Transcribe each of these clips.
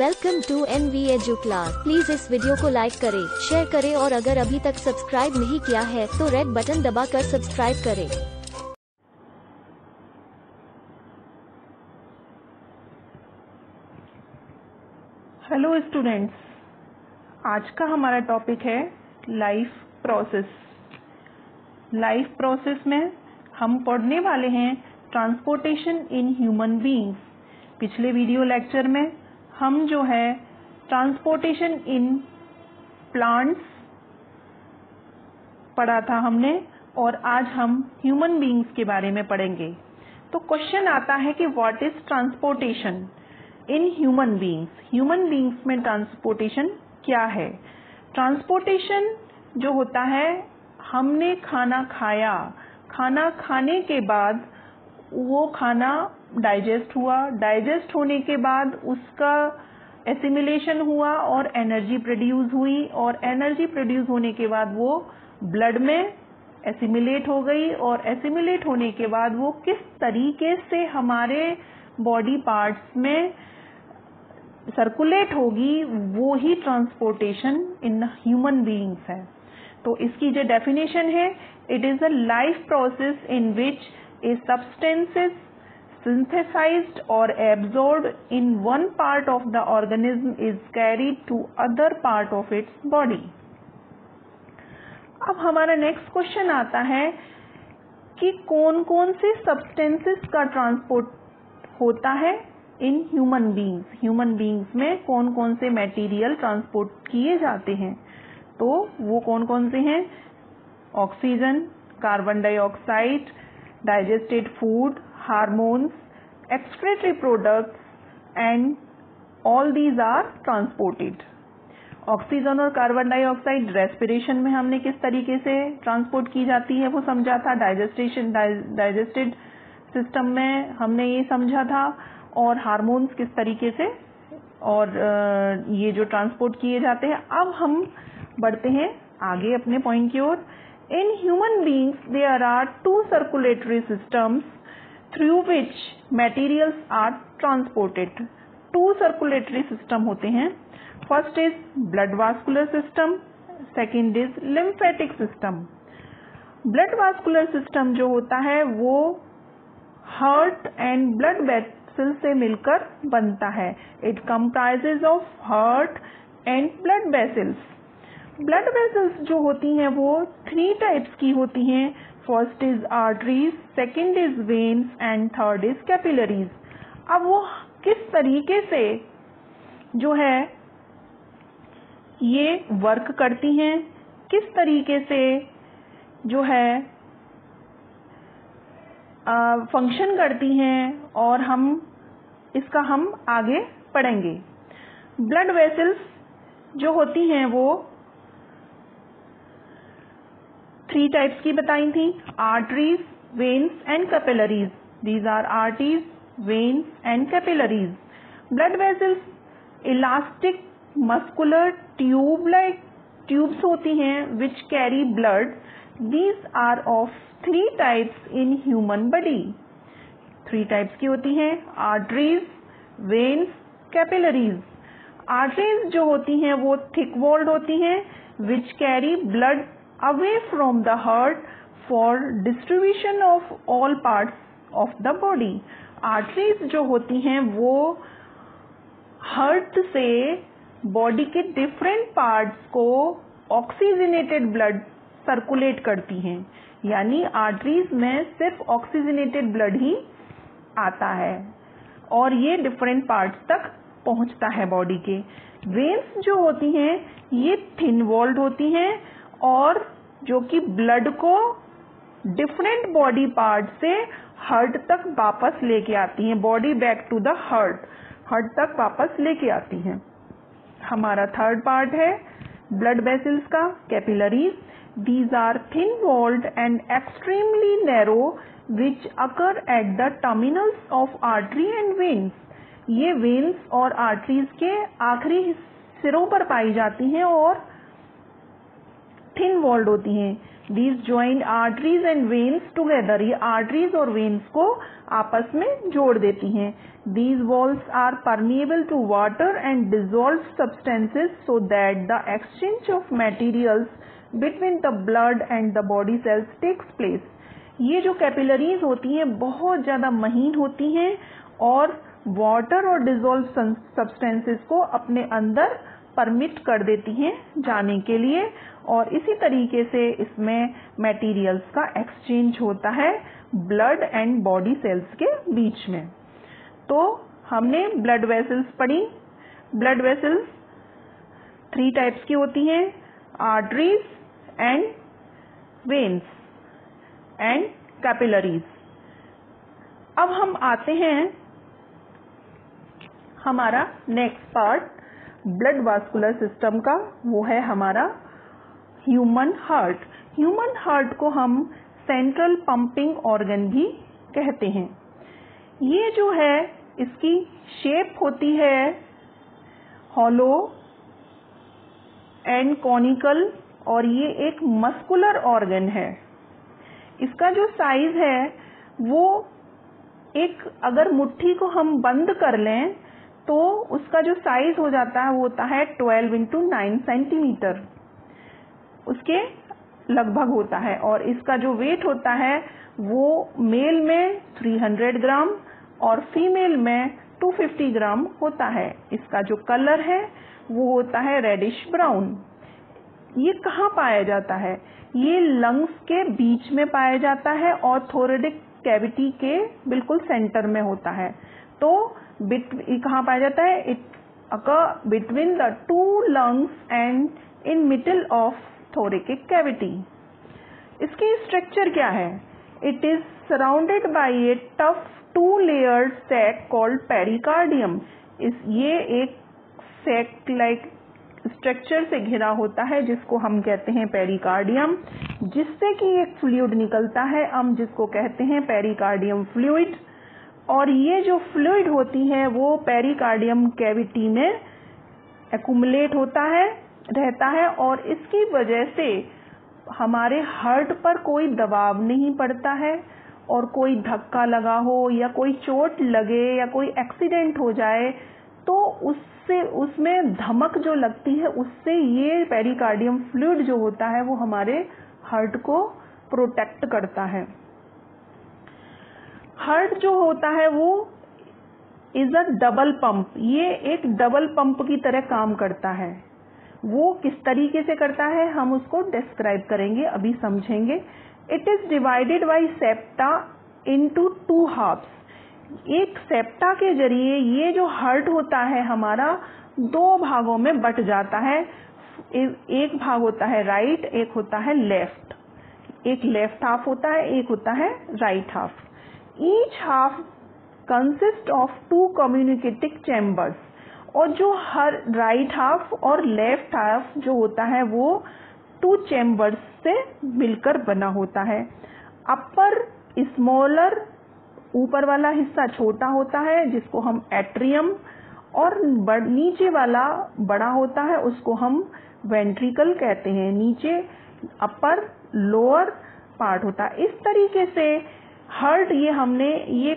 Welcome to N V Edu class please इस video को like करें, शेयर करें और अगर अभी तक सब्सक्राइब नहीं किया है तो रेड बटन दबाकर सब्सक्राइब करें। हेलो स्टूडेंट्स आज का हमारा टॉपिक है लाइफ प्रोसेस लाइफ प्रोसेस में हम पढ़ने वाले हैं ट्रांसपोर्टेशन इन ह्यूमन बीइंग्स पिछले वीडियो लेक्चर में हम जो है ट्रांसपोर्टेशन इन प्लांट्स पढ़ा था हमने और आज हम ह्यूमन बीइंग्स के बारे में पढ़ेंगे। तो क्वेश्चन आता है कि what is transportation in human beings human beings में ट्रांसपोर्टेशन क्या है? ट्रांसपोर्टेशन जो होता है, हमने खाना खाया। खाना खाने के बाद वो खाना डाइजेस्ट हुआ। डाइजेस्ट होने के बाद उसका एसिमिलेशन हुआ और एनर्जी प्रोड्यूस हुई और एनर्जी प्रोड्यूस होने के बाद वो ब्लड में एसिमिलेट हो गई और एसिमिलेट होने के बाद वो किस तरीके से हमारे बॉडी पार्ट्स में सर्कुलेट होगी, वो ही ट्रांसपोर्टेशन इन ह्यूमन बीइंग्स है। तो इसकी जो डेफिनेशन है it is a life process in which a substance is synthesized or absorbed in one part of the organism is carried to other part of its body. अब हमारा next question आता है कि कौन कौन से सब्सटेंसेस का ट्रांसपोर्ट होता है in human beings human beings में कौन कौन से मटेरियल ट्रांसपोर्ट किए जाते हैं? तो वो कौन कौन से हैं? Oxygen carbon dioxide digested food hormones excretory products, and all these are transported. Oxygen और कार्बन डाइऑक्साइड रेस्पिरेशन में हमने किस तरीके से ट्रांसपोर्ट की जाती है, वो समझा था। डाइजेस्टेशन डाइजेस्टेड सिस्टम में हमने ये समझा था। और हार्मोन्स किस तरीके से और ये जो ट्रांसपोर्ट किए जाते हैं। अब हम बढ़ते हैं आगे अपने पॉइंट की ओर। In human beings there are two circulatory systems through which materials are transported. Two circulatory system होते हैं First is blood vascular system, second is lymphatic system. Blood vascular system जो होता है वो heart and blood vessel से मिलकर बनता है It comprises of heart and blood vessels. Blood vessels जो होती हैं, वो three टाइप्स की होती हैं. First is arteries second is veins and third is capillaries अब वो किस तरीके से जो है, ये वर्क करती हैं? किस तरीके से जो है फ़ंक्शन करती हैं? और हम, इसका हम आगे पढ़ेंगे. ब्लड वेसल्स जो होती हैं, वो थ्री टाइप्स की बताई थी arteries veins and capillaries these are arteries veins and capillaries blood vessels elastic muscular tube like tubes होती हैं which carry blood these are of three types in human body three types की होती हैं arteries veins capillaries arteries जो होती हैं, वो thick walled होती हैं which carry blood away from the heart for distribution of all parts of the body. Arteries जो होती हैं वो हार्ट से बॉडी के डिफरेंट पार्ट्स को ऑक्सीजनेटेड ब्लड सर्कुलेट करती हैं यानी आर्टरीज में सिर्फ़ ऑक्सीजनेटेड ब्लड ही आता है और ये डिफरेंट पार्ट्स तक पहुँचता है बॉडी के वेन्स जो होती हैं, ये थिन वॉल्ड होती हैं और जो कि ब्लड को डिफरेंट बॉडी पार्ट से हार्ट तक वापस लेके आती हैं। Body back to the heart heart तक वापस लेके आती हैं। हमारा थर्ड पार्ट है ब्लड वेसल्स का capillaries these are thin walled and extremely narrow which occur at the terminals of artery and veins ये वेन्स और आर्टरीज के आखिरी सिरों पर पाई जाती हैं और थिन वॉल्ड होती हैं। These join arteries and veins together ये आर्टरीज और वेन्स को आपस में जोड़ देती हैं। These walls are permeable to water and dissolve substances so that the exchange of materials between the blood and the body cells takes place ये जो कैपिलरीज होती हैं, बहुत ज़्यादा महीन होती हैं और वाटर और डिजोल्व सब्सटेंसेस को अपने अंदर परमिट कर देती हैं जाने के लिए। और इसी तरीके से इसमें मटेरियल्स का एक्सचेंज होता है ब्लड एंड बॉडी सेल्स के बीच में। तो हमने ब्लड वेसल्स पढ़ी। ब्लड वेसल्स थ्री टाइप्स की होती हैं arteries and veins and capillaries अब हम आते हैं हमारा next part blood vascular system का, वो है हमारा ह्यूमन हार्ट ह्यूमन हार्ट को हम सेंट्रल पंपिंग ऑर्गन भी कहते हैं। ये जो है, इसकी शेप होती है हॉलो एंड कॉनिकल और ये एक मस्कुलर ऑर्गन है। इसका जो साइज़ है, वो एक अगर मुट्ठी को हम बंद कर लें तो उसका जो साइज़ हो जाता है, वो होता है 12 इंटू नाइन सेंटीमीटर उसके लगभग होता है और इसका जो वेट होता है वो मेल में 300 ग्राम और फीमेल में 250 ग्राम होता है। इसका जो कलर है वो होता है रेडिश ब्राउन ये कहाँ पाया जाता है? ये लंग्स के बीच में पाया जाता है और थोरेडिक कैविटी के बिल्कुल सेंटर में होता है। तो कहाँ पाया जाता है? It occur between the two lungs and in middle of thoracic cavity इसकी स्ट्रक्चर क्या है? It is surrounded by a tough two layer sac called pericardium ये एक सैक लाइक स्ट्रक्चर से घिरा होता है, जिसको हम कहते हैं पेरिकार्डियम जिससे कि एक फ्लूइड निकलता है। हम जिसको कहते हैं पेरिकार्डियम फ्लूइड और ये जो फ्लूइड होती है, वो पेरिकार्डियम कैविटी में एकुमुलेट होता है। रहता है और इसकी वजह से हमारे हार्ट पर कोई दबाव नहीं पड़ता है और कोई धक्का लगा हो या कोई चोट लगे या कोई एक्सीडेंट हो जाए तो उससे, उसमें धमक जो लगती है, उससे ये पेरिकार्डियम फ्लूइड जो होता है, वो हमारे हार्ट को प्रोटेक्ट करता है। हार्ट जो होता है, वो इज़ अ डबल पंप ये एक डबल पंप की तरह काम करता है। वो किस तरीके से करता है, हम उसको डिस्क्राइब करेंगे, अभी समझेंगे। It is divided by septa into two halves एक सेप्टा के ज़रिए ये जो हर्ट होता है, हमारा दो भागों में बट जाता है। एक भाग होता है राइट एक होता है लेफ़्ट एक लेफ़्ट हाफ़ होता है, एक होता है right half each half consist of two communicating chambers और जो हर राइट हाफ़ और लेफ़्ट हाफ़ जो होता है, वो टू चैम्बर्स से मिलकर बना होता है। अपर स्मॉलर ऊपर वाला हिस्सा छोटा होता है, जिसको हम एट्रियम और नीचे वाला बड़ा होता है, उसको हम वेंट्रिकल कहते हैं। नीचे अपर लोअर पार्ट होता है। इस तरीके से हर्ट, ये हमने, ये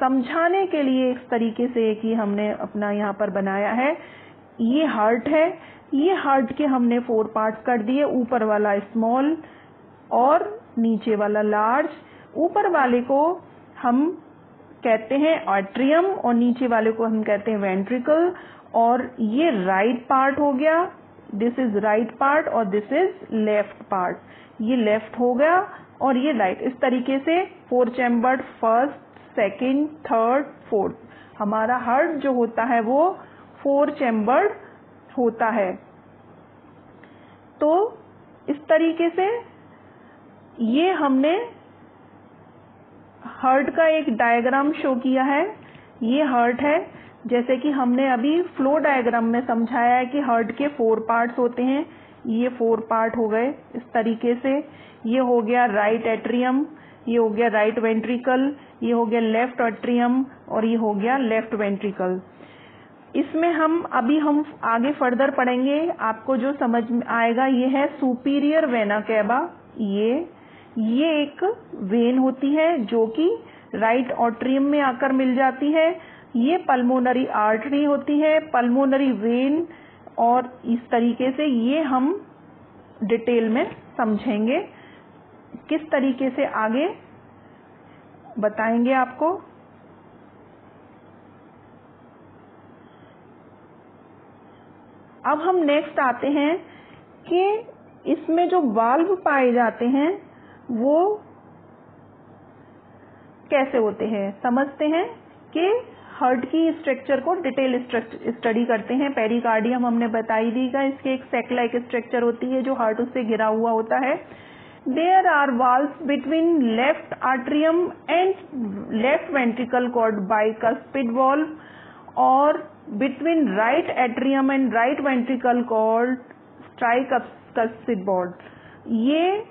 समझाने के लिए इस तरीके से कि हमने अपना यहाँ पर बनाया है। ये हार्ट है। ये हार्ट के हमने फोर पार्ट्स कर दिए। ऊपर वाला स्मॉल और नीचे वाला लार्ज ऊपर वाले को हम कहते हैं आर्ट्रियम और नीचे वाले को हम कहते हैं वेंट्रिकल और ये राइट पार्ट हो गया। दिस इज़ राइट पार्ट और दिस इज़ लेफ़्ट पार्ट ये लेफ़्ट हो गया और ये राइट इस तरीके से four chambered first second third fourth हमारा हार्ट जो होता है वो फोर चैम्बर्ड होता है। तो इस तरीके से ये हमने हार्ट का एक डायग्राम शो किया है। ये हार्ट है। जैसे कि हमने अभी फ्लो डायग्राम में समझाया है कि हार्ट के फोर पार्ट्स होते हैं। ये फोर पार्ट हो गए इस तरीके से। ये हो गया राइट एट्रियम ये हो गया राइट वेंट्रिकल ये हो गया लेफ़्ट एट्रियम और ये हो गया लेफ़्ट वेंट्रिकल इसमें हम, अभी हम आगे फर्दर पढ़ेंगे, आपको जो समझ में आएगा, ये है सुपीरियर वेना कैबा ये ये एक वेन होती है जो कि राइट ऑट्रियम में आकर मिल जाती है. ये पल्मोनरी आर्टरी होती है पल्मोनरी वेन और इस तरीके से ये हम डिटेल में समझेंगे, किस तरीके से आगे बताएँगे आपको। अब हम नेक्स्ट आते हैं कि इसमें जो वाल्व पाए जाते हैं, वो कैसे होते हैं? समझते हैं कि हार्ट की स्ट्रक्चर को डिटेल स्टडी करते हैं। पेरिकार्डियम हमने बताई दी का इसके एक सेक लाइक स्ट्रक्चर होती है जो हार्ट उससे घिरा हुआ होता है। Are valve between left atrium and left ventricle called bicuspid valve और between right atrium and right ventricle called tricuspid board ये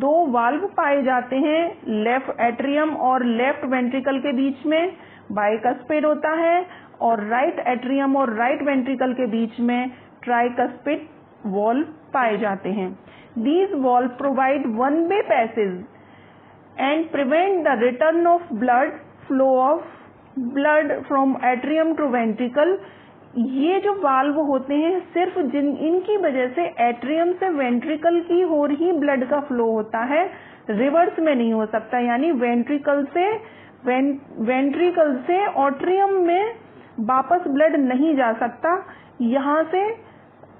दो वाल्व पाए जाते हैं लेफ़्ट एट्रियम और लेफ़्ट वेंट्रिकल के बीच में बाइकस्पिड होता है और राइट एट्रियम और राइट वेंट्रिकल के बीच में ट्राइकस्पिड वॉल्व पाए जाते हैं। These valve provide one way passage and prevent the return of blood flow of blood from atrium to ventricle ये जो वाल्व होते हैं, सिर्फ़ इनकी वजह से एट्रियम से वेंट्रिकल की ओर ही ब्लड का फ्लो होता है। रिवर्स में नहीं हो सकता, यानी वेंट्रिकल से वेंट्रिकल से ऑट्रियम में वापस ब्लड नहीं जा सकता। यहाँ से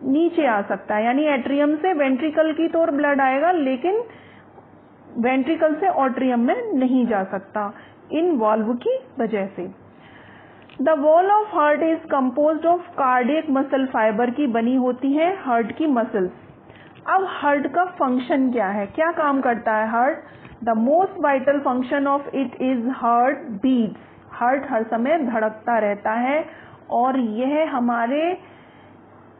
नीचे आ सकता है। यानी एट्रियम से वेंट्रिकल की तौर ब्लड आएगा, लेकिन वेंट्रिकल से ऑट्रियम में नहीं जा सकता, इन वॉल्व की वजह से। The wall of heart is compose of cardiac muscle fiber की बनी होती है हार्ट की मसल्स अब हार्ट का फ़ंक्शन क्या है? क्या काम करता है heart the most vital function of it is heart beats heart हर समय धड़कता रहता है, और यह हमारे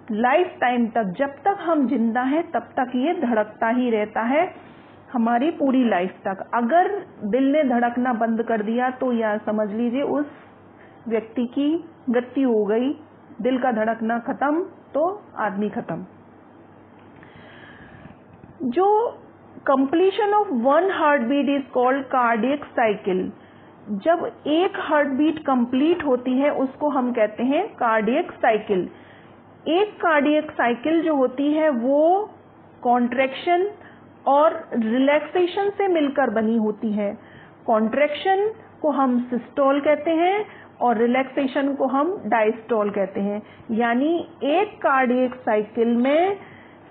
लाइफ टाइम तक, जब तक हम ज़िंदा हैं, तब तक ये धड़कता ही रहता है हमारी पूरी लाइफ तक। अगर दिल ने धड़कना बंद कर दिया तो यह समझ लीजिए उस व्यक्ति की मृत्यु हो गई, दिल का धड़कना खत्म तो आदमी खत्म। जो completion of one heart beat is called cardiac cycle जब एक हार्ट बीट कंप्लीट होती है, उसको हम कहते हैं कार्डियक साइकिल एक कार्डियक साइकिल जो होती है, वो कॉन्ट्रेक्शन और रिलैक्सेशन से मिलकर बनी होती है। कॉन्ट्रेक्शन को हम सिस्टोल कहते हैं और रिलैक्सेशन को हम डायस्टोल कहते हैं। यानी एक कार्डियक साइकिल में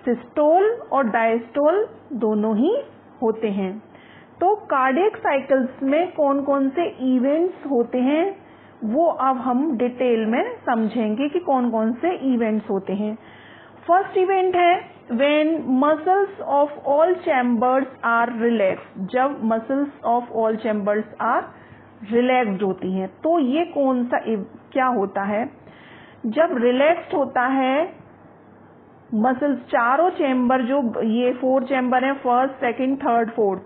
सिस्टोल और डायस्टोल दोनों ही होते हैं। तो कार्डियक साइकिल्स में कौन कौन से इवेंट्स होते हैं? वो अब हम डिटेल में समझेंगे कि कौन कौन से इवेंट्स होते हैं। फ़र्स्ट इवेंट है when muscles of all chambers are relax जब muscles of all chambers are relaxed होती हैं। तो ये कौन सा क्या होता है? जब रिलैक्स्ड होता है मसल्स चारों चैम्बर जो, ये फोर चैम्बर हैं फ़र्स्ट सेकंड थर्ड फोर्थ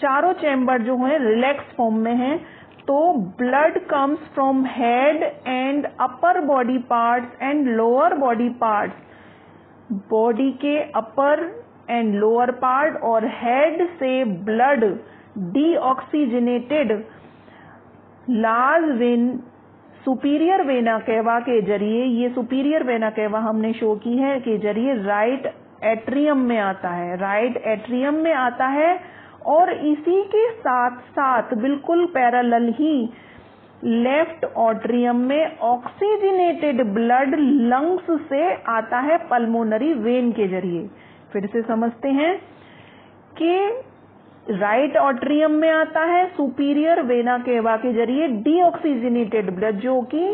चारों चैम्बर जो हैं रिलैक्स फॉर्म में हैं। तो blood comes from head and upper body parts and lower body parts body के अपर एंड लोअर पार्ट और हेड से blood deoxygenated large vein superior vena cava के ज़रिए, ये सुपीरियर वेना केवा हमने शो की है, के ज़रिए राइट एट्रियम में आता है। राइट एट्रियम में आता है और इसी के साथ साथ बिल्कुल पैरेलल ही लेफ़्ट ऑट्रियम में ऑक्सीजनेटेड ब्लड लंग्स से आता है पल्मोनरी वेन के ज़रिए। फिर से समझते हैं कि राइट ऑट्रियम में आता है सुपीरियर वेना केवा के ज़रिए डीऑक्सीजनेटेड ब्लड जो कि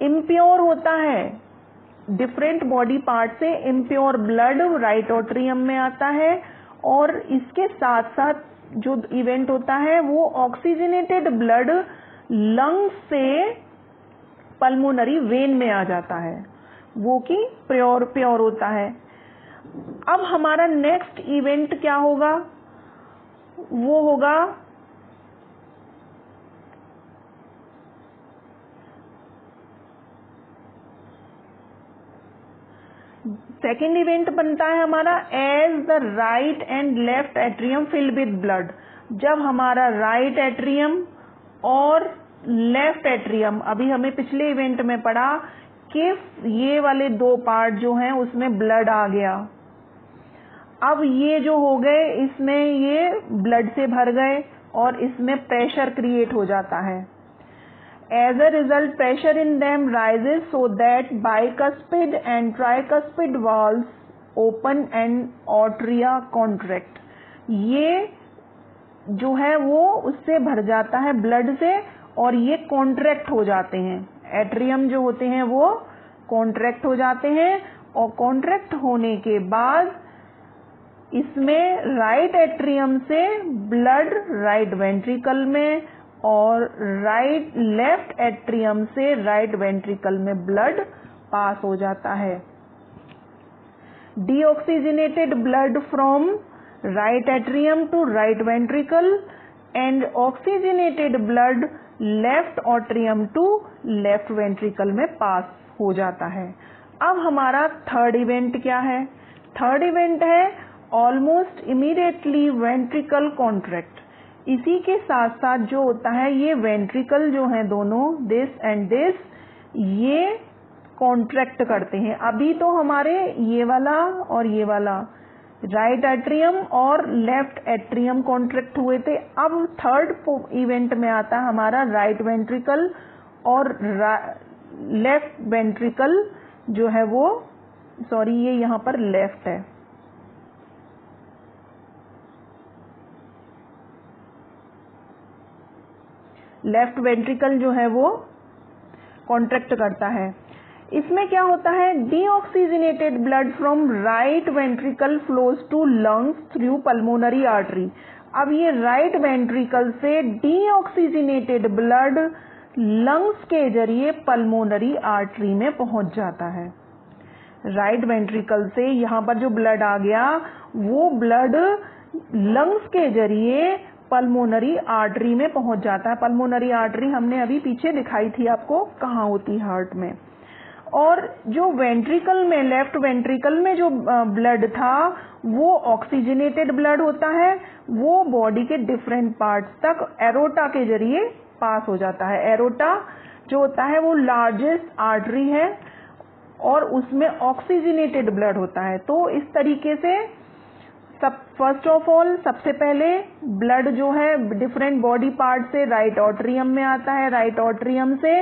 इम्प्योर होता है। डिफरेंट बॉडी पार्ट से इम्प्योर ब्लड राइट ऑट्रियम में आता है। और इसके साथ साथ जो इवेंट होता है, वो ऑक्सीजनेटेड ब्लड लंग्स से पल्मोनरी वेन में आ जाता है। वो कि प्योर होता है। अब हमारा नेक्स्ट इवेंट क्या होगा? वो होगा सेकेंड इवेंट बनता है हमारा as the right and left atrium fill with blood जब हमारा राइट एट्रियम और लेफ़्ट एट्रियम अभी हमें पिछले इवेंट में पढ़ा कि ये वाले दो पार्ट जो हैं, उसमें ब्लड आ गया। अब ये जो हो गए, इसमें ये ब्लड से भर गए और इसमें प्रेशर क्रिएट हो जाता है। As a result pressure in them rises so that bicuspid and tricuspid valves open and atria contract ये जो है वो उससे भर जाता है ब्लड से और ये कॉन्ट्रैक्ट हो जाते हैं। एट्रियम जो होते हैं वो कॉन्ट्रैक्ट हो जाते हैं और कॉन्ट्रैक्ट होने के बाद इसमें राइट एट्रियम से ब्लड राइट वेंट्रिकल में और राइट लेफ़्ट एट्रियम से राइट वेंट्रिकल में ब्लड पास हो जाता है। Deoxygenated blood from right atrium to right ventricle and oxygenated blood left atrium to left ventricle में पास हो जाता है। अब हमारा थर्ड इवेंट क्या है? थर्ड इवेंट है ऑलमोस्ट इमीडिएटली वेंट्रिकल कॉन्ट्रैक्ट इसी के साथ साथ जो होता है, ये वेंट्रिकल जो है दोनों दिस एंड दिस ये कॉन्ट्रैक्ट करते हैं। अभी तो हमारे ये वाला और ये वाला राइट एट्रियम और लेफ़्ट एट्रियम कॉन्ट्रैक्ट हुए थे। अब थर्ड इवेंट में आता है हमारा राइट वेंट्रिकल और लेफ़्ट वेंट्रिकल जो है वो सॉरी ये यहाँ पर लेफ़्ट है। लेफ़्ट वेंट्रिकल जो है वो कॉन्ट्रैक्ट करता है। इसमें क्या होता है? Deoxygenated blood from right ventricle flows to lungs through pulmonary artery अब ये राइट वेंट्रिकल से डीऑक्सीजनेटेड ब्लड लंग्स के ज़रिए पल्मोनरी आर्टरी में पहुँच जाता है। राइट वेंट्रिकल से यहाँ पर जो ब्लड आ गया, वो ब्लड लंग्स के ज़रिए पल्मोनरी आर्टरी में पहुँच जाता है। पल्मोनरी आर्टरी हमने अभी पीछे दिखाई थी आपको कहाँ होती है हार्ट में। और जो वेंट्रिकल में लेफ़्ट वेंट्रिकल में जो ब्लड था, वो ऑक्सीजनेटेड ब्लड होता है। वो बॉडी के डिफरेंट पार्ट्स तक एरोटा के ज़रिए पास हो जाता है। एरोटा जो होता है वो लार्जेस्ट आर्टरी है और उसमें ऑक्सीजनेटेड ब्लड होता है। तो इस तरीके से फ़र्स्ट ऑफ़ ऑल सबसे पहले ब्लड जो है डिफरेंट बॉडी पार्ट से राइट ऑट्रियम में आता है राइट ऑट्रियम से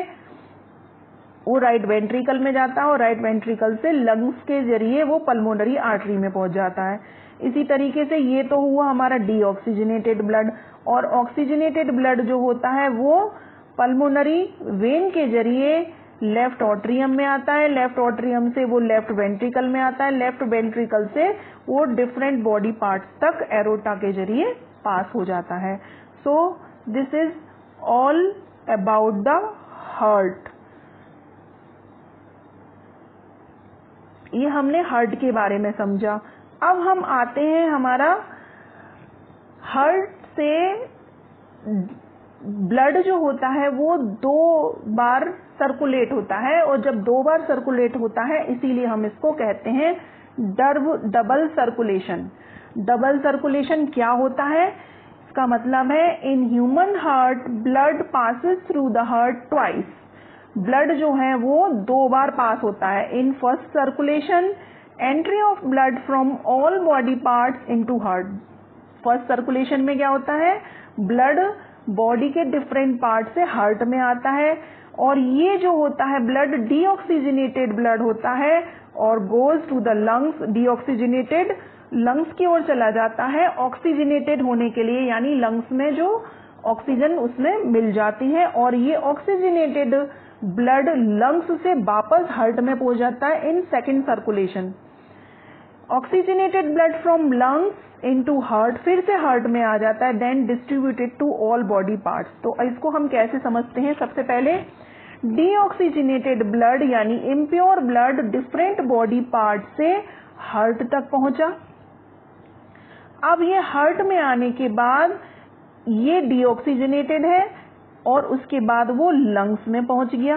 वो राइट वेंट्रिकल में जाता है और राइट वेंट्रिकल से लंग्स के ज़रिए वो पल्मोनरी आर्टरी में पहुँच जाता है। इसी तरीके से ये तो हुआ हमारा डीऑक्सीजनेटेड ब्लड और ऑक्सीजनेटेड ब्लड जो होता है वो पल्मोनरी वेन के ज़रिए लेफ़्ट ऑट्रियम में आता है लेफ़्ट ऑट्रियम से वो लेफ़्ट वेंट्रिकल में आता है लेफ़्ट वेंट्रिकल से वो डिफरेंट बॉडी पार्ट्स तक एरोटा के ज़रिए पास हो जाता है। So this is all about the heart ये हमने हार्ट के बारे में समझा। अब हम आते हैं हमारा हार्ट से ब्लड जो होता है वो दो बार सर्कुलेट होता है और जब दो बार सर्कुलेट होता है, इसीलिए हम इसको कहते हैं डर्व डबल सर्कुलेशन डबल सर्कुलेशन क्या होता है? इसका मतलब है in human heart blood passes through the heart twice blood जो है वो दो बार पास होता है. In first circulation entry of blood from all body parts into heart first circulation में क्या होता है? ब्लड बॉडी के डिफरेंट पार्ट से हार्ट में आता है. और ये जो होता है ब्लड डीऑक्सीजनेटेड ब्लड होता है और goes to the lungs deoxygenated lungs की ओर चला जाता है। ऑक्सीजनेटेड होने के लिए, यानी लंग्स में जो ऑक्सीजन उसमें मिल जाती है और ये ऑक्सीजनेटेड ब्लड लंग्स से वापस हार्ट में पहुँच जाता है in second circulation oxygenated blood from lungs into heart फिर से हार्ट में आ जाता है then distributed to all body parts तो इसको हम कैसे समझते हैं? सबसे पहले डीऑक्सीजनेटेड ब्लड यानी impure blood different body part से हार्ट तक पहुँचा। अब ये हार्ट में आने के बाद ये डीऑक्सीजनेटेड है और उसके बाद वो लंग्स में पहुँच गया।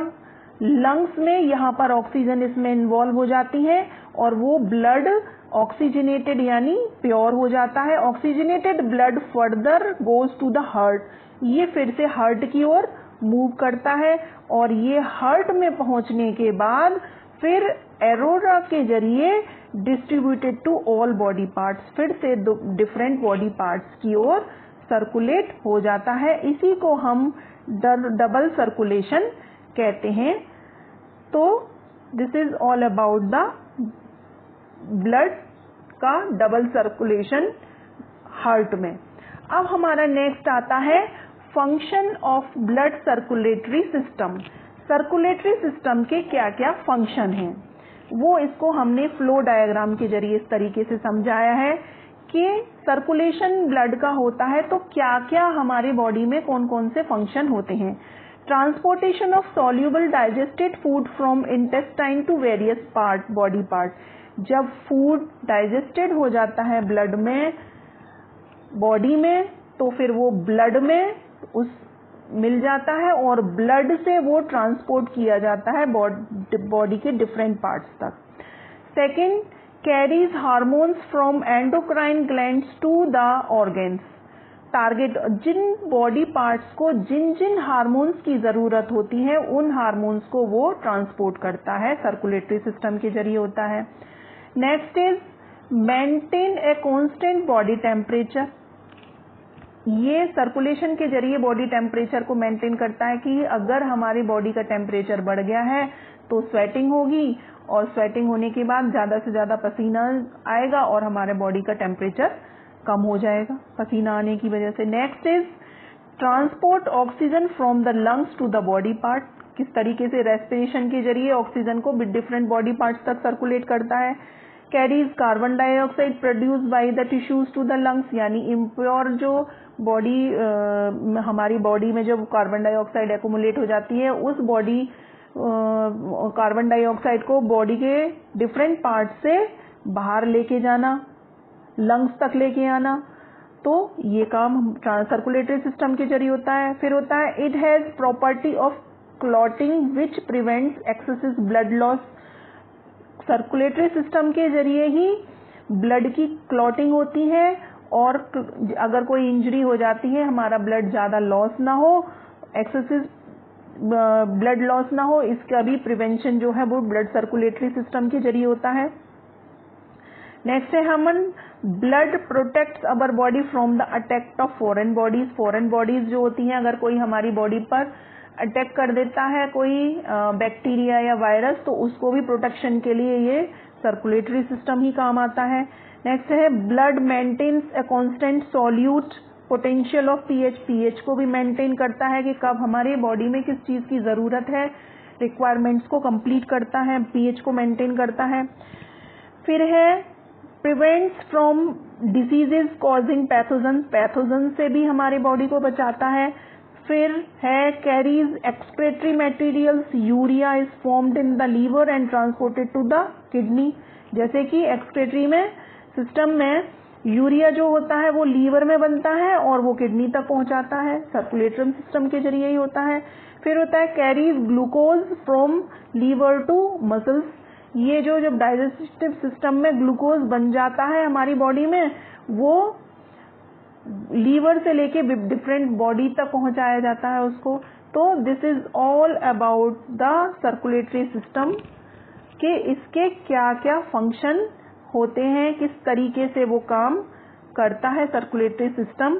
लंग्स में यहाँ पर ऑक्सीजन इसमें इन्वॉल्व हो जाती है और वो ब्लड ऑक्सीजनेटेड यानी प्योर हो जाता है। Oxygenated blood further goes to the heart ये फिर से हार्ट की ओर मूव करता है और ये हार्ट में पहुँचने के बाद फिर एरोरा के ज़रिए distributed to all body parts फिर से डिफरेंट बॉडी पार्ट्स की ओर सर्कुलेट हो जाता है। इसी को हम डबल सर्कुलेशन कहते हैं। ब्लड का डबल सर्कुलेशन हार्ट में। अब हमारा नेक्स्ट आता है function of blood circulatory system. Circulatory system के क्या क्या फ़ंक्शन हैं? वो इसको हमने फ्लो डायग्राम के ज़रिए इस तरीके से समझाया है कि सर्कुलेशन ब्लड का होता है तो क्या क्या हमारे बॉडी में कौन कौन से फ़ंक्शन होते हैं? Transportation of soluble digested food from intestine to various part, body part. जब फ़ूड डाइजेस्टेड हो जाता है ब्लड में बॉडी में तो फिर वो ब्लड में उस मिल जाता है और ब्लड से वो ट्रांसपोर्ट किया जाता है बॉडी के डिफरेंट पार्ट्स तक। Second carries hormones from endocrine glands to the organs target Jin body parts को, जिन जिन हार्मोन्स की ज़रूरत होती है, उन हार्मोन्स को वो ट्रांसपोर्ट करता है सर्कुलेटरी सिस्टम के ज़रिए होता है। Next is maintain a constant body temperature ये सर्कुलेशन के ज़रिए बॉडी टेम्परेचर को मेंटेन करता है कि अगर हमारी बॉडी का टेम्परेचर बढ़ गया है तो स्वेटिंग होगी और स्वेटिंग होने के बाद ज़्यादा से ज़्यादा पसीना आएगा और हमारे बॉडी का टेम्परेचर कम हो जाएगा, पसीना आने की वजह से। Next is transport oxygen from the lungs to the body part किस तरीके से रेस्पिरेशन के ज़रिए ऑक्सीजन को डिफरेंट बॉडी पार्ट्स तक सर्कुलेट करता है? Carries carbon dioxide produce by the tissues to the lungs यानी इम्प्योर जो बॉडी हमारी बॉडी में जब कार्बन डाइऑक्साइड एकोमुलेट हो जाती है, उस बॉडी कार्बन डाइऑक्साइड को बॉडी के डिफरेंट पार्ट से बाहर लेके जाना लंग्स तक लेके आना तो ये काम सर्कुलेटरी सिस्टम के ज़रिए होता है। फिर होता है it has property of clotting which prevents excessive blood loss circulatory system के ज़रिए ही ब्लड की क्लॉटिंग होती है और अगर कोई इंजरी हो जाती है, हमारा ब्लड ज़्यादा लॉस ना हो एक्सेसिव ब्लड लॉस ना हो, इसका भी प्रिवेंशन जो है वो ब्लड सर्कुलेटरी सिस्टम के ज़रिए होता है। नेक्स्ट है human blood protects our body from the attack of foreign bodies foreign bodies जो होती हैं, अगर कोई हमारी बॉडी पर अटैक कर देता है कोई बैक्टीरिया या वायरस तो उसको भी प्रोटेक्शन के लिए ये सर्कुलेटरी सिस्टम ही काम आता है। नेक्स्ट है blood maintains a constant solute potential of pH pH को भी मेंटेन करता है कि कब हमारे बॉडी में किस चीज़ की ज़रूरत है। रिक्वायरमेंट्स को कंप्लीट करता है पीएच को मेंटेन करता है। फिर है prevents from diseases causing pathogen pathogen से भी हमारे बॉडी को बचाता है। फिर है carries excretory materials urea is formed in the liver and transported to the kidney जैसे कि एक्सक्रेटरी में सिस्टम में यूरिया जो होता है, वो लीवर में बनता है और वो किडनी तक पहुंचाता है। सर्कुलेटरी सिस्टम के ज़रिए ही होता है। फिर होता है carries glucose from liver to muscles ये जो जब डाइजेस्टिव सिस्टम में ग्लूकोज बन जाता है हमारी बॉडी में, वो लीवर से लेके डिफरेंट बॉडी तक पहुँचाया जाता है उसको। तो this is all about the circulatory system के इसके क्या क्या फ़ंक्शन होते हैं, किस तरीके से वो काम करता है सर्कुलेटरी सिस्टम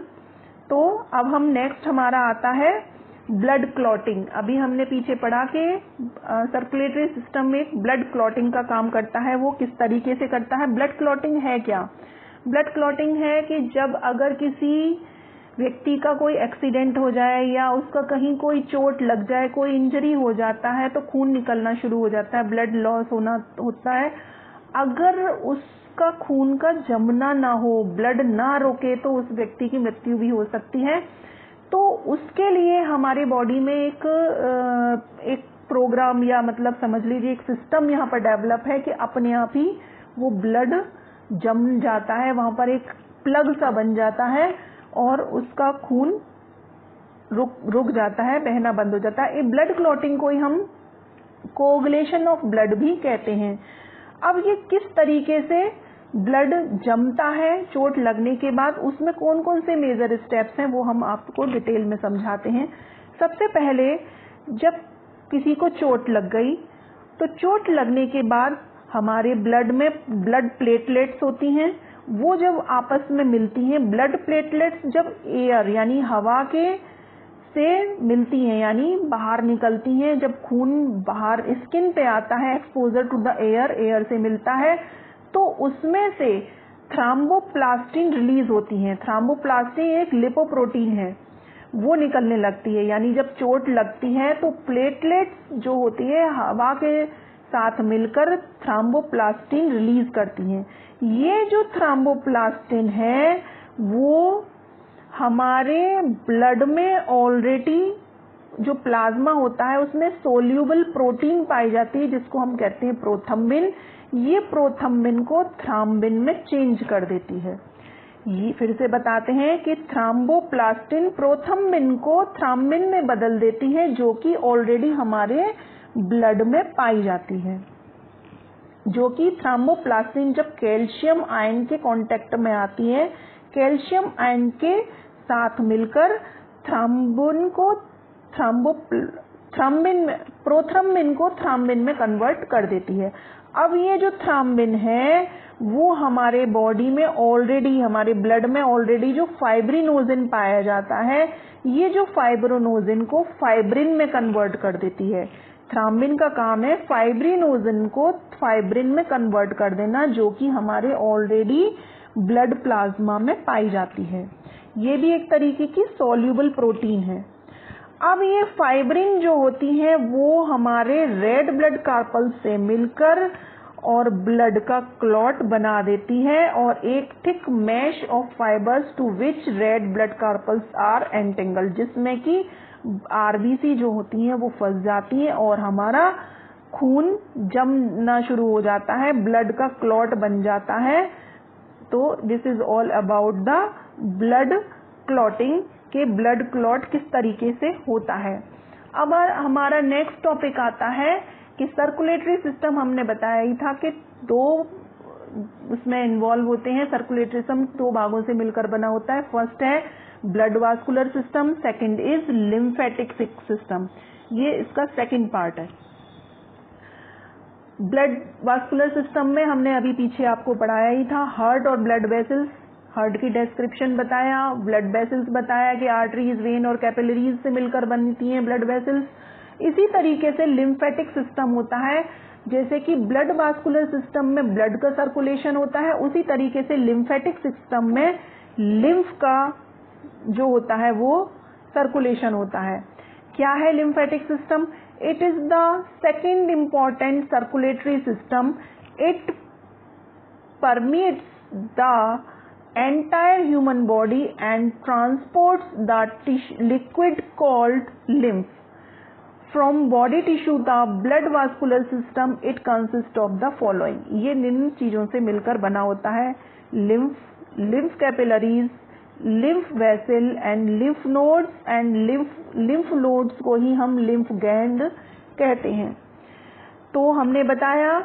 तो अब हम नेक्स्ट हमारा आता है ब्लड क्लॉटिंग अभी हमने पीछे पढ़ा के सर्कुलेटरी सिस्टम में ब्लड क्लॉटिंग का काम करता है, वो किस तरीके से करता है ब्लड क्लॉटिंग है क्या? ब्लड क्लॉटिंग है कि जब अगर किसी व्यक्ति का कोई एक्सीडेंट हो जाए या उसका कहीं कोई चोट लग जाए, कोई इंजरी हो जाता है तो खून निकलना शुरू हो जाता है ब्लड लॉस होना होता है। अगर उसका खून का जमना ना हो ब्लड ना रोके तो उस व्यक्ति की मृत्यु भी हो सकती है। तो उसके लिए हमारे बॉडी में एक एक प्रोग्राम या मतलब समझ लीजिए, एक सिस्टम यहाँ पर डेवलप है कि अपने आप ही वो ब्लड जम जाता है, वहाँ पर एक प्लग सा बन जाता है और उसका खून रुक रुक जाता है, बहना बंद हो जाता है। ब्लड क्लॉटिंग को ही हम कोगुलेशन ऑफ़ ब्लड भी कहते हैं। अब ये किस तरीके से ब्लड जमता है, चोट लगने के बाद, उसमें कौन कौन से मेजर स्टेप्स हैं, वो हम आपको डिटेल में समझाते हैं। सबसे पहले, जब किसी को चोट लग गई तो चोट लगने के बाद हमारे ब्लड में ब्लड प्लेटलेट्स होती हैं, वो जब आपस में मिलती हैं ब्लड प्लेटलेट्स जब एयर यानी हवा के से मिलती हैं, यानी बाहर निकलती हैं, जब खून बाहर स्किन पे आता है exposure to the air air से मिलता है तो उसमें से थ्राम्बोप्लास्टिन रिलीज़ होती है। थ्राम्बोप्लास्टिन एक लिपोप्रोटीन है, वो निकलने लगती है, यानी जब चोट लगती है तो प्लेटलेट्स जो होती है, हवा के साथ मिलकर थ्राम्बोप्लास्टिन रिलीज़ करती हैं। ये जो थ्राम्बोप्लास्टिन है, वो हमारे ब्लड में ऑलरेडी जो प्लाज्मा होता है, उसमें सोल्यूबल प्रोटीन पाई जाती है, जिसको हम कहते हैं प्रोथम्बिन ये प्रोथम्बिन को थ्राम्बिन में चेंज कर देती है। ये फिर से बताते हैं कि थ्राम्बोप्लास्टिन प्रोथम्बिन को थ्राम्बिन में बदल देती है, जो कि ऑलरेडी हमारे पाई जाती है, जो कि थ्राम्बोप्लास्टिन जब कैल्शियम आयन के कांटेक्ट में आती है कैल्शियम आयन के साथ मिलकर थ्राम्बिन को थ्राम्बो थ्राम्बिन में प्रोथ्रम्बिन को थ्राम्बिन में कन्वर्ट कर देती है। अब ये जो थ्राम्बिन है, वो हमारे बॉडी में ऑलरेडी हमारे ब्लड में ऑलरेडी जो फाइब्रिनोजिन पाया जाता है, ये जो फाइब्रोनोजिन को फाइब्रिन में कन्वर्ट कर देती है। थ्राम्बिन का काम है फाइब्रिनोजिन को फाइब्रिन में कन्वर्ट कर देना, जो कि हमारे ऑलरेडी ब्लड प्लाज्मा में पाई जाती है। ये भी एक तरीके की सोल्यूबल प्रोटीन है। अब ये फाइब्रिन जो होती है, वो हमारे रेड ब्लड कार्पल से मिलकर और ब्लड का क्लॉट बना देती है और एक thick mesh of fibers to which red blood corpuscles are entangle जिसमें कि आरबीसी जो होती हैं, वो फंस जाती हैं और हमारा खून जमना शुरू हो जाता है ब्लड का क्लॉट बन जाता है। तो this is all about the blood clotting के ब्लड क्लॉट किस तरीके से होता है। अब हमारा नेक्स्ट टॉपिक आता है कि सर्कुलेटरी सिस्टम हमने बताया ही था कि दो, उसमें इन्वॉल्व होते हैं सर्कुलेटरी सिस्टम दो भागों से मिलकर बना होता है। फ़र्स्ट है blood vascular system second is lymphatic system ये इसका सेकंड पार्ट है। ब्लड वास्कुलर सिस्टम में हमने अभी पीछे आपको पढ़ाया ही था हार्ट और ब्लड वेसल्स हार्ट की डिस्क्रिप्शन बताया ब्लड वेसल्स बताया कि आर्टरीज वेन और कैपिलरीज से मिलकर बनती हैं ब्लड वेसल्स इसी तरीके से लिम्फेटिक सिस्टम होता है, जैसे कि ब्लड वास्कुलर सिस्टम में ब्लड का सर्कुलेशन होता है, उसी तरीके से लिम्फेटिक सिस्टम में लिम्फ का जो होता है वो सर्कुलेशन होता है। क्या है lymphatic system it is the second important circulatory system it permit the entire human body and transport the liquid called lymph from body tissue the blood vascular system it consist of the following ये निम्न चीज़ों से मिलकर बना होता है। Lymph lymph capillaries lymph vessel and lymph nodes and lymph nodes को ही हम लिम्फ gland कहते हैं। तो हमने बताया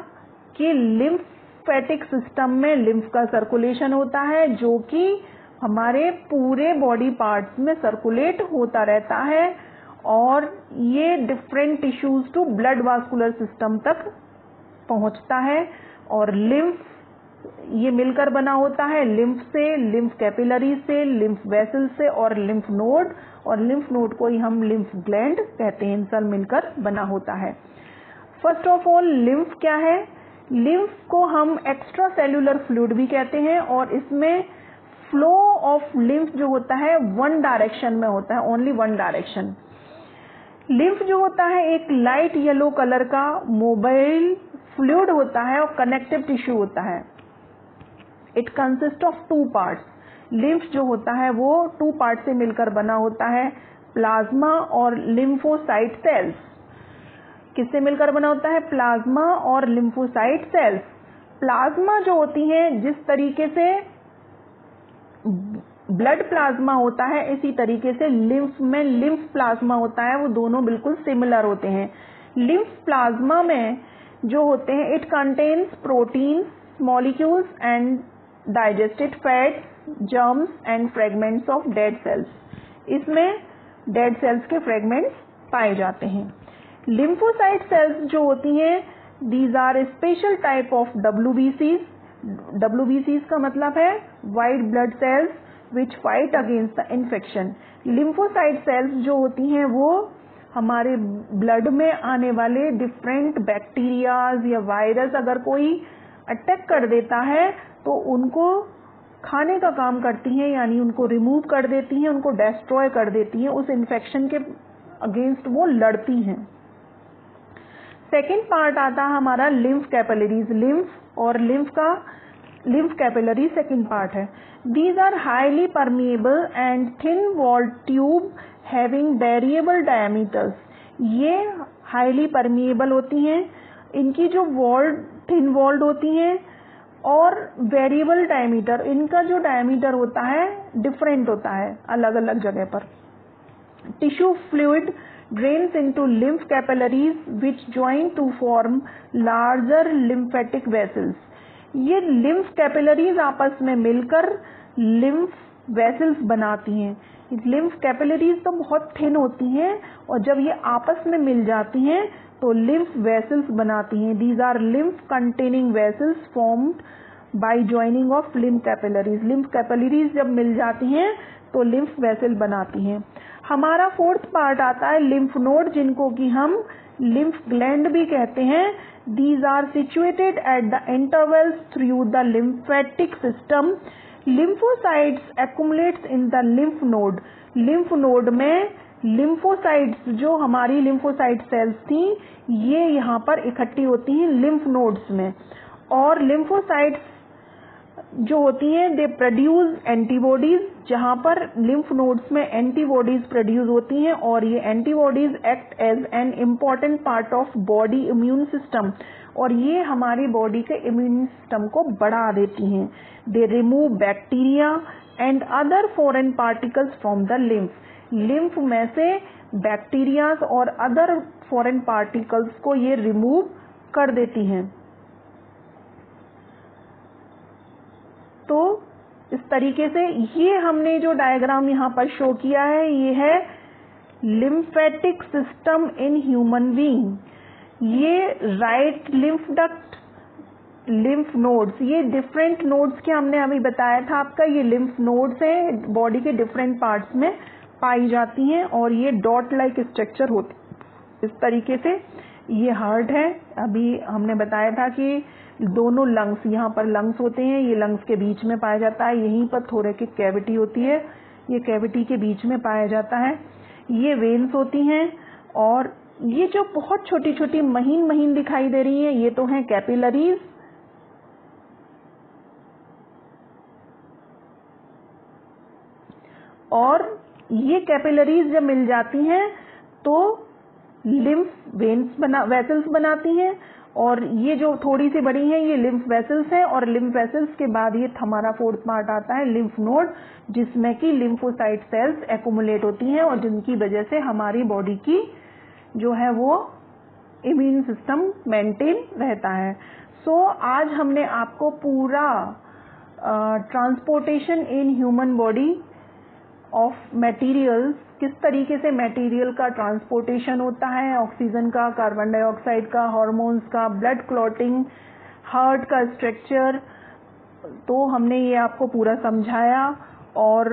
कि लिम्फेटिक सिस्टम में लिम्फ का सर्कुलेशन होता है, जो कि हमारे पूरे बॉडी पार्ट्स में सर्कुलेट होता रहता है और ये different tissues to blood vascular system तक पहुँचता है और लिम्फ ये मिलकर बना होता है लिम्फ से, लिम्फ कैपिलरी से, लिम्फ वेसल से और लिम्फ नोड, और लिम्फ नोड को ही हम लिम्फ ग्लैंड कहते हैं, इन सब मिलकर बना होता है। फ़र्स्ट ऑफ़ ऑल लिम्फ क्या है? लिम्फ को हम एक्स्ट्रा सेल्यूलर फ्लूड भी कहते हैं, और इसमें फ्लो ऑफ़ लिम्फ जो होता है वन डायरेक्शन में होता है ओनली वन डायरेक्शन लिम्फ जो होता है, एक लाइट येलो कलर का मोबाइल फ्लूड होता है और कनेक्टिव टिश्यू होता है। It consist of two parts lymph जो होता है, वो टू पार्ट से मिलकर बना होता है प्लाज्मा और लिम्फोसाइट सेल्स किससे मिलकर बना होता है? प्लाज्मा और लिम्फोसाइट सेल्स प्लाज्मा जो होती है, जिस तरीके से ब्लड प्लाज्मा होता है, इसी तरीके से लिम्फ में लिम्फ प्लाज्मा होता है, वो दोनों बिल्कुल सिमिलर होते हैं. लिम्फ प्लाज्मा में जो होते हैं it contains protein molecules and digested fats germs and fragments of dead cells इसमें डेड सेल्स के फ्रेगमेंट्स पाए जाते हैं। लिम्फोसाइट सेल्स जो होती हैं these are special type of डब्ल्यूबीसीज डब्ल्यूबीसीज का मतलब है white blood cells which fight against the infection lymphocyte cells जो होती हैं, वो हमारे ब्लड में आने वाले डिफरेंट बैक्टीरियाज या वायरस अगर कोई अटैक कर देता है तो उनको खाने का काम करती हैं, यानी उनको रिमूव कर देती हैं, उनको डेस्ट्रॉय कर देती हैं, उस इन्फेक्शन के अगेंस्ट वो लड़ती हैं। सेकेंड पार्ट आता है हमारा लिम्फ कैपिलरीज लिम्फ और लिम्फ का लिम्फ कैपिलरी सेकेंड पार्ट है। These are highly permeable and thin walled tube having variable diameters ये हाईली परमिएबल होती हैं। इनकी जो वॉल्ड थिन वॉल्ड होती हैं और वेरिएबल डायमीटर इनका जो डायमीटर होता है डिफरेंट होता है अलग अलग जगह पर। Tissue fluid drains into lymph capillaries which join to form larger lymphatic vessels ये लिम्फ कैपेलरीज आपस में मिलकर लिम्फ वेसल्स बनाती हैं। लिम्फ कैपिलरीज तो बहुत थिन होती हैं और जब ये आपस में मिल जाती हैं तो लिम्फ वेसल्स बनाती हैं। These are lymph containing vessels formed by joining of lymph capillaries lymph capillaries जब मिल जाती हैं तो लिम्फ वेसल बनाती हैं। हमारा फोर्थ पार्ट आता है लिम्फ नोड जिनको कि हम लिम्फ ग्लैंड भी कहते हैं। These are situated at the intervals through the lymphatic system lymphocytes accumulates in the lymph node lymph node में लिम्फोसाइट्स जो हमारी लिम्फोसाइट सेल्स थी, ये यहाँ पर इकट्ठी होती हैं लिम्फ नोड्स में। और लिम्फोसाइट्स जो होती हैं दे प्रोड्यूस एंटीबॉडीज जहाँ पर लिम्फ नोड्स में एंटीबॉडीज प्रोड्यूस होती हैं, और ये antibodies act as an important part of body immune system और ये हमारी बॉडी के इम्यून सिस्टम को बढ़ा देती हैं। They remove bacteria and other foreign particles from the lymph lymph में से बैक्टीरियाज और अदर फॉरेन पार्टिकल्स को ये रिमूव कर देती हैं। तो इस तरीके से ये हमने जो डायग्राम यहाँ पर शो किया है, ये है lymphatic system in human being ये right lymph duct lymph nodes ये डिफरेंट नोड्स के हमने अभी बताया था आपका, ये लिम्फ नोड्स हैं बॉडी के डिफरेंट पार्ट्स में पाई जाती हैं और ये डॉट लाइक स्ट्रक्चर होती इस तरीके से ये हार्ट है। अभी हमने बताया था कि दोनों लंग्स यहाँ पर लंग्स होते हैं, ये लंग्स के बीच में पाया जाता है, यहीं पर थोड़े की कैविटी होती है, ये कैविटी के बीच में पाया जाता है। ये वेन्स होती हैं और ये जो बहुत छोटी छोटी महीन महीन दिखाई दे रही हैं, ये तो हैं कैपिलरीज और ये कैपिलरीज जब मिल जाती हैं तो लिम्फ वेन्स बना वेसल्स बनाती हैं, और ये जो थोड़ी सी बड़ी है, ये लिम्फ वेसल्स है, और लिम्फ वेसल्स के बाद ये हमारा फोर्थ पार्ट आता है लिम्फ नोड जिसमें कि लिम्फोसाइट सेल्स एकुमुलेट होती हैं, और जिनकी वजह से हमारी बॉडी की जो है वो इम्यून सिस्टम मेंटेन रहता है। सो आज हमने आपको पूरा transportation in human body of materials किस तरीके से मटेरियल का ट्रांसपोर्टेशन होता है ऑक्सीजन का कार्बन डाइऑक्साइड का हार्मोन्स का ब्लड क्लॉटिंग हार्ट का स्ट्रक्चर तो हमने ये आपको पूरा समझाया और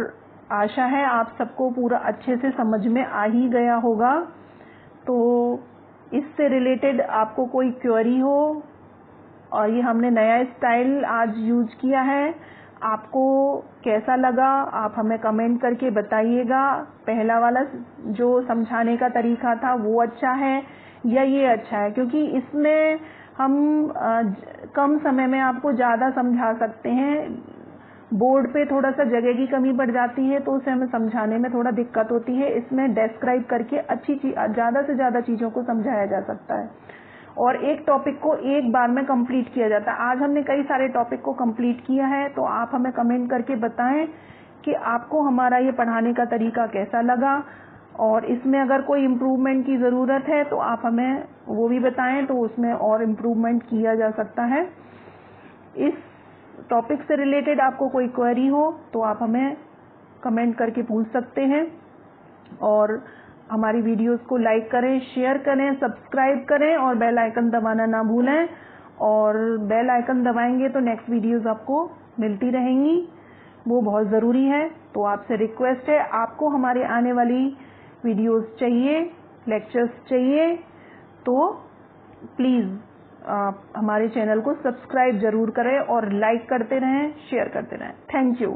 आशा है आप सबको पूरा अच्छे से समझ में आ ही गया होगा। तो इससे रिलेटेड आपको कोई क्वेरी हो, और ये हमने नया स्टाइल आज यूज़ किया है, आपको कैसा लगा, आप हमें कमेंट करके बताइएगा। पहला वाला जो समझाने का तरीका था, वो अच्छा है या ये अच्छा है? क्योंकि इसमें हम कम समय में आपको ज़्यादा समझा सकते हैं। बोर्ड पे थोड़ा सा जगह की कमी पड़ जाती है तो उसे हमें समझाने में थोड़ा दिक्कत होती है। इसमें डेस्क्राइब करके अच्छी ज़्यादा से ज़्यादा चीज़ों को समझाया जा सकता है। और एक टॉपिक को एक बार में कंप्लीट किया जाता है। आज हमने कई सारे टॉपिक को कंप्लीट किया है तो आप हमें कमेंट करके बताएँ कि आपको हमारा ये पढ़ाने का तरीका कैसा लगा। और इसमें अगर कोई इम्प्रूवमेंट की ज़रूरत है तो आप हमें वो भी बताएँ तो उसमें और इम्प्रूवमेंट किया जा सकता है। इस टॉपिक से रिलेटेड आपको कोई क्वेरी हो तो आप हमें कमेंट करके पूछ सकते हैं। और हमारी वीडियोस को लाइक करें शेयर करें सब्सक्राइब करें और बेल आइकन दबाना ना भूलें। और बेल आइकन दबाएँगे तो नेक्स्ट वीडियोस आपको मिलती रहेंगी। वो बहुत ज़रूरी है। तो आपसे रिक्वेस्ट है, आपको हमारे आने वाली वीडियोस चाहिए लेक्चर्स चाहिए तो प्लीज़ आप हमारे चैनल को सब्सक्राइब ज़रूर करें और लाइक करते रहें, शेयर करते रहें। Thank you.